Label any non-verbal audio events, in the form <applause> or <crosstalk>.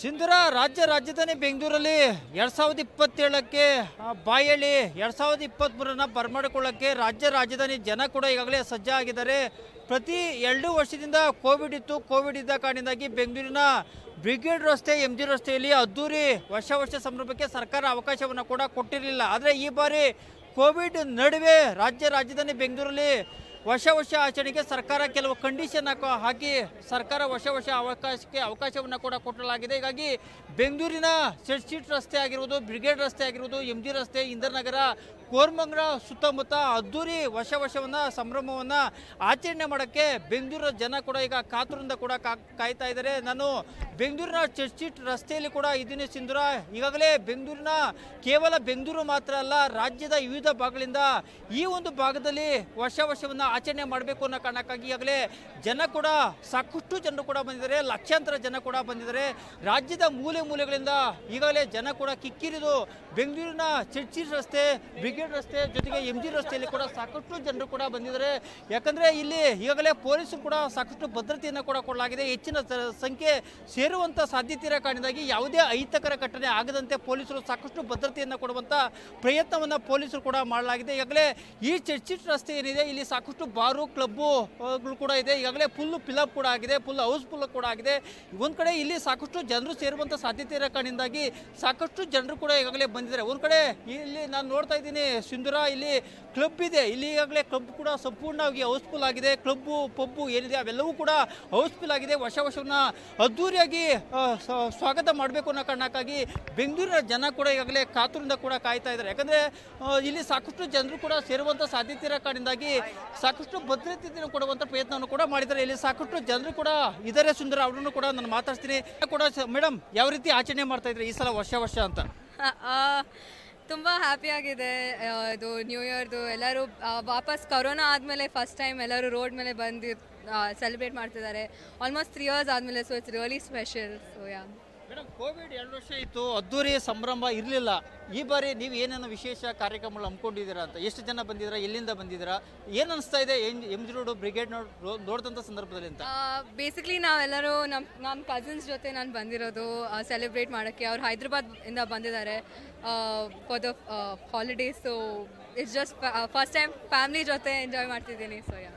ಸಿಂಧುರ ರಾಜ್ಯ ರಾಜಧಾನಿ ಬೆಂಗಳೂರಲ್ಲಿ ಎರಡ್ ಸಾವಿರದ ಇಪ್ಪತ್ತೇಳಕ್ಕೆ ಆ, ಬಾಯಳ್ಳಿ ಎರಡ್ ಸಾವಿರದ ಇಪ್ಪತ್ತ್ಮೂರನ್ನ ಬರಮಾಡಿಕೊಳ್ಳೋಕ್ಕೆ ರಾಜ್ಯ ರಾಜಧಾನಿ ಜನ ಕೂಡ ಈಗಾಗಲೇ ಸಜ್ಜಾಗಿದ್ದಾರೆ ಪ್ರತಿ ಎರಡು ವರ್ಷದಿಂದ ಕೋವಿಡ್ ಇತ್ತು. ಕೋವಿಡ್ ಇದ್ದ ಕಾರಣದಿಂದಾಗಿ ಬೆಂಗಳೂರಿನ ಬ್ರಿಗೇಡ್ ರಸ್ತೆ ಎಂ ಜಿ ರಸ್ತೆಯಲ್ಲಿ ಅದ್ದೂರಿ ವರ್ಷ ವರ್ಷ ಸಂಭ್ರಮಕ್ಕೆ ಸರ್ಕಾರ ಅವಕಾಶವನ್ನು ಕೂಡ ಕೊಟ್ಟಿರಲಿಲ್ಲ. ಆದರೆ ಈ ಬಾರಿ ಕೋವಿಡ್ ನಡುವೆ ರಾಜ್ಯ ರಾಜಧಾನಿ ಬೆಂಗಳೂರಲ್ಲಿ ವರ್ಷ ವರ್ಷ ಆಚರಣೆಗೆ ಸರ್ಕಾರ ಕೆಲವು ಕಂಡೀಷನ್ ಹಾಕೋ ಸರ್ಕಾರ ವರ್ಷ ವರ್ಷ ಅವಕಾಶಕ್ಕೆ ಅವಕಾಶವನ್ನು ಕೂಡ ಕೊಟ್ಟಲಾಗಿದೆ. ಹೀಗಾಗಿ ಬೆಂಗಳೂರಿನ ಶೆಡ್ ರಸ್ತೆ ಆಗಿರ್ಬೋದು ಬ್ರಿಗೇಡ್ ರಸ್ತೆ ಆಗಿರ್ಬೋದು ಎಂ ಜಿ ರಸ್ತೆ, ಇಂದ್ರನಗರ, ಕೋರ್ಮಂಗ್ಲ ಸುತ್ತಮುತ್ತ ಅದ್ದೂರಿ ವರ್ಷ ವರ್ಷವನ್ನು ಸಂಭ್ರಮವನ್ನು ಆಚರಣೆ ಮಾಡೋಕ್ಕೆ ಬೆಂಗಳೂರಿನ ಜನ ಕೂಡ ಈಗ ಕಾತುರಿಂದ ಕೂಡ ಕಾಯ್ತಾ ಇದ್ದಾರೆ. ನಾನು ಬೆಂಗಳೂರಿನ ಚರ್ಚಿಟ್ ರಸ್ತೆಯಲ್ಲಿ ಕೂಡ ಇದ್ದೀನಿ ಸಿಂಧೂರ. ಈಗಾಗಲೇ ಬೆಂಗಳೂರಿನ ಕೇವಲ ಬೆಂಗಳೂರು ಮಾತ್ರ ಅಲ್ಲ, ರಾಜ್ಯದ ವಿವಿಧ ಭಾಗಗಳಿಂದ ಈ ಒಂದು ಭಾಗದಲ್ಲಿ ವರ್ಷ ವರ್ಷವನ್ನು ಆಚರಣೆ ಮಾಡಬೇಕು ಅನ್ನೋ ಕಾರಣಕ್ಕಾಗಿ ಈಗಾಗಲೇ ಜನ ಕೂಡ, ಸಾಕಷ್ಟು ಜನರು ಕೂಡ ಬಂದಿದ್ದಾರೆ, ಲಕ್ಷಾಂತರ ಜನ ಕೂಡ ಬಂದಿದ್ದಾರೆ. ರಾಜ್ಯದ ಮೂಲೆ ಮೂಲೆಗಳಿಂದ ಈಗಾಗಲೇ ಜನ ಕೂಡ ಕಿಕ್ಕಿರಿದು ಬೆಂಗಳೂರಿನ ಚರ್ಚಿಟ್ ರಸ್ತೆ, ಬ್ರಿಗೇಡ್ ರಸ್ತೆ ಜೊತೆಗೆ ಎಂ ಜಿ ರಸ್ತೆಯಲ್ಲಿ ಕೂಡ ಸಾಕಷ್ಟು ಜನರು ಕೂಡ ಬಂದಿದ್ದಾರೆ. ಯಾಕಂದರೆ ಇಲ್ಲಿ ಈಗಾಗಲೇ ಪೊಲೀಸರು ಕೂಡ ಸಾಕಷ್ಟು ಭದ್ರತೆಯನ್ನು ಕೂಡ ಕೊಡಲಾಗಿದೆ. ಹೆಚ್ಚಿನ ಸಂಖ್ಯೆ ಸೇರುವಂತ ಸಾಧ್ಯತೆ ಕಾರಣದಾಗಿ ಯಾವುದೇ ಅಹಿತಕರ ಘಟನೆ ಆಗದಂತೆ ಪೊಲೀಸರು ಸಾಕಷ್ಟು ಭದ್ರತೆಯನ್ನು ಕೊಡುವಂಥ ಪ್ರಯತ್ನವನ್ನು ಪೊಲೀಸರು ಕೂಡ ಮಾಡಲಾಗಿದೆ. ಈಗಾಗಲೇ ಈ ಚರ್ಚಿಟ್ ರಸ್ತೆ ಏನಿದೆ, ಇಲ್ಲಿ ಸಾಕಷ್ಟು ಬಾರು ಕ್ಲಬ್ಬುಗಳು ಕೂಡ ಇದೆ. ಈಗಾಗಲೇ ಫುಲ್ ಫಿಲಪ್ ಕೂಡ ಆಗಿದೆ, ಫುಲ್ ಹೌಸ್ಫುಲ್ ಕೂಡ ಆಗಿದೆ. ಒಂದು ಕಡೆ ಇಲ್ಲಿ ಸಾಕಷ್ಟು ಜನರು ಸೇರುವಂಥ ಸಾಧ್ಯತೆ ಇರೋ ಕಾರಣದಿಂದಾಗಿ ಸಾಕಷ್ಟು ಜನರು ಕೂಡ ಈಗಾಗಲೇ ಬಂದಿದ್ದಾರೆ. ಒಂದು ಕಡೆ ಇಲ್ಲಿ ನಾನು ನೋಡ್ತಾ ಇದ್ದೀನಿ, ಸಿಂಧುರ ಇಲ್ಲಿ ಕ್ಲಬ್ ಇದೆ. ಇಲ್ಲಿ ಈಗಾಗಲೇ ಕ್ಲಬ್ ಕೂಡ ಸಂಪೂರ್ಣವಾಗಿ ಹೌಸ್ಫುಲ್ ಆಗಿದೆ. ಕ್ಲಬ್ಬು, ಪಬ್ಬು ಏನಿದೆ, ಅವೆಲ್ಲವೂ ಕೂಡ ಹೌಸ್ಫುಲ್ ಆಗಿದೆ. ವರ್ಷ ವರ್ಷವನ್ನು ಅದ್ದೂರಿಯಾಗಿ ಆ, ಸ್ವಾಗತ ಮಾಡಬೇಕು ಅನ್ನೋ ಕಾರಣಕ್ಕಾಗಿ ಬೆಂಗಳೂರಿನ ಜನ ಕೂಡ ಈಗಾಗಲೇ ಕಾತುರಿಂದ ಕೂಡ ಕಾಯ್ತಾ ಇದ್ದಾರೆ. ಯಾಕಂದರೆ ಇಲ್ಲಿ ಸಾಕಷ್ಟು ಜನರು ಕೂಡ ಸೇರುವಂಥ ಸಾಧ್ಯತೆ ಇರೋ ಕಾರಣದಿಂದಾಗಿ ಸಾಕಷ್ಟು ಭದ್ರತೆಯನ್ನು ಕೊಡುವಂಥ ಪ್ರಯತ್ನವನ್ನು ಕೂಡ ಮಾಡಿದ್ದಾರೆ. ಇಲ್ಲಿ ಸಾಕಷ್ಟು ಜನರು ಕೂಡ ಇದ್ದಾರೆ. ಸುಂದರ ಅವರನ್ನು ಕೂಡ ನಾನು ಮಾತಾಡ್ತೀನಿ ಕೂಡ ಮೇಡಮ್ ಯಾವ ರೀತಿ ಆಚರಣೆ ಮಾಡ್ತಾ ಇದ್ದಾರೆ ಈ ಸಲ ವರ್ಷ ವರ್ಷ ಅಂತ? <laughs> ತುಂಬ ಹ್ಯಾಪಿಯಾಗಿದೆ ಇದು ನ್ಯೂ ಇಯರ್ದು ಎಲ್ಲರೂ ವಾಪಸ್ ಕೊರೋನಾ ಆದಮೇಲೆ ಫಸ್ಟ್ ಟೈಮ್ ಎಲ್ಲರೂ ರೋಡ್ ಮೇಲೆ ಬಂದು ಸೆಲೆಬ್ರೇಟ್ ಮಾಡ್ತಿದ್ದಾರೆ. ಆಲ್ಮೋಸ್ಟ್ ತ್ರೀ ಇಯರ್ಸ್ ಆದಮೇಲೆ so it's really special so ya madam Covid ಎರಡು ವರ್ಷ ಇತ್ತು ಅದ್ದೂರಿ ಸಂಭ್ರಮ ಇರಲಿಲ್ಲ. ಈ ಬಾರಿ ನೀವು ಏನೇನು ವಿಶೇಷ ಕಾರ್ಯಕ್ರಮಗಳು ಹಮ್ಮಿಕೊಂಡಿದ್ದೀರಾ ಅಂತ? ಎಷ್ಟು ಜನ ಬಂದಿದ್ದೀರಾ? ಎಲ್ಲಿಂದ ಬಂದಿದ್ದೀರಾ? ಏನು ಅನಿಸ್ತಾ ಇದೆ ಎಂ ಜಿ ರೋಡು ಬ್ರಿಗೇಡ್ ನೋಡ್ ನೋಡಿದಂಥ ಸಂದರ್ಭದಲ್ಲಿ ಅಂತ? ಬೇಸಿಕ್ಲಿ ನಾವೆಲ್ಲರೂ ನಮ್ಮ ನಮ್ಮ ಕಸಿನ್ಸ್ ಜೊತೆ ನಾನು ಬಂದಿರೋದು ಸೆಲೆಬ್ರೇಟ್ ಮಾಡೋಕ್ಕೆ. ಅವ್ರು ಹೈದ್ರಾಬಾದ್ ಇಂದ ಬಂದಿದ್ದಾರೆ for the holidays so it's just first time family ಜೊತೆ ಎಂಜಾಯ್ ಮಾಡ್ತಿದ್ದೀನಿ ಸೊ ಯಾ